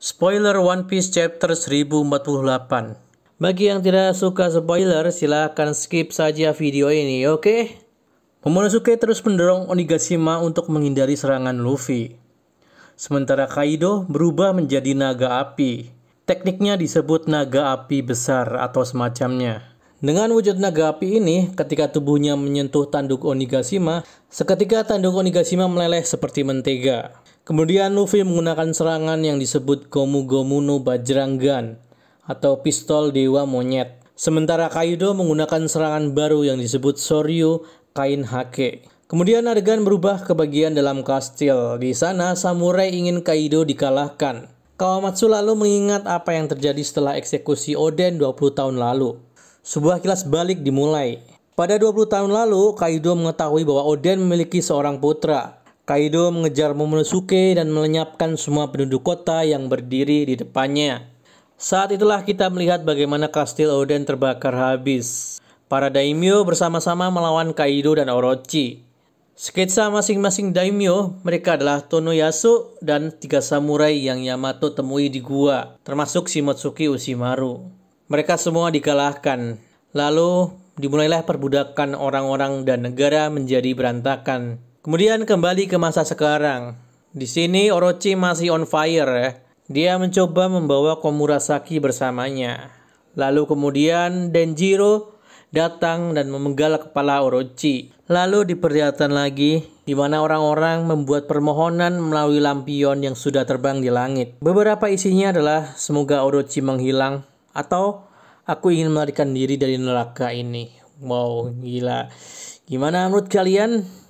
Spoiler One Piece chapter 1048. Bagi yang tidak suka spoiler, silahkan skip saja video ini, oke? Okay? Momonosuke terus mendorong Onigashima untuk menghindari serangan Luffy. Sementara Kaido berubah menjadi naga api. Tekniknya disebut naga api besar atau semacamnya. Dengan wujud naga api ini, ketika tubuhnya menyentuh tanduk Onigashima, seketika tanduk Onigashima meleleh seperti mentega. Kemudian Luffy menggunakan serangan yang disebut Gomu Gomu no Bajrangan atau pistol dewa monyet. Sementara Kaido menggunakan serangan baru yang disebut Soryu Kain Hake. Kemudian adegan berubah ke bagian dalam kastil. Di sana samurai ingin Kaido dikalahkan. Kawamatsu lalu mengingat apa yang terjadi setelah eksekusi Oden 20 tahun lalu. Sebuah kilas balik dimulai. Pada 20 tahun lalu, Kaido mengetahui bahwa Oden memiliki seorang putra, Kaido mengejar Momonosuke dan melenyapkan semua penduduk kota yang berdiri di depannya. Saat itulah kita melihat bagaimana kastil Oden terbakar habis. Para daimyo bersama-sama melawan Kaido dan Orochi. Sketsa masing-masing daimyo, mereka adalah Tonoyasu dan tiga samurai yang Yamato temui di gua, termasuk Shimotsuki Ushimaru. Mereka semua dikalahkan. Lalu dimulailah perbudakan orang-orang dan negara menjadi berantakan. Kemudian kembali ke masa sekarang. Di sini Orochi masih on fire ya. Dia mencoba membawa Komurasaki bersamanya. Lalu kemudian Denjiro datang dan memenggal kepala Orochi. Lalu diperlihatkan lagi di mana orang-orang membuat permohonan melalui lampion yang sudah terbang di langit. Beberapa isinya adalah semoga Orochi menghilang atau aku ingin melarikan diri dari neraka ini. Wow, gila. Gimana menurut kalian?